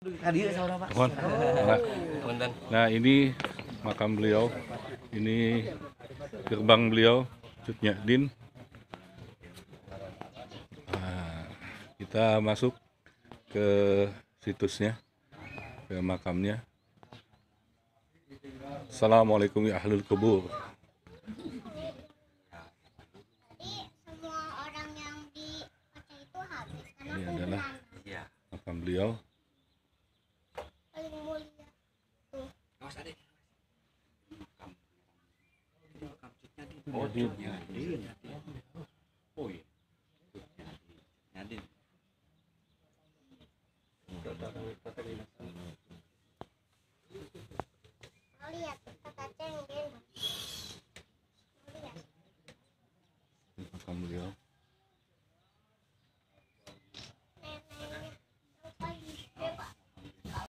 Nah, Punten. Nah ini makam beliau, ini gerbang beliau, Cutnya Din. Nah, kita masuk ke situsnya, ke makamnya. Assalamualaikum ya ahlul kubur. semua orang yang di Aceh itu habis karena Ini adalah Iya. makam beliau. Mas Ade. Cutnya di Oh, di Oh iya. Lihat, kata cengin. Lihat. Rekam beliau.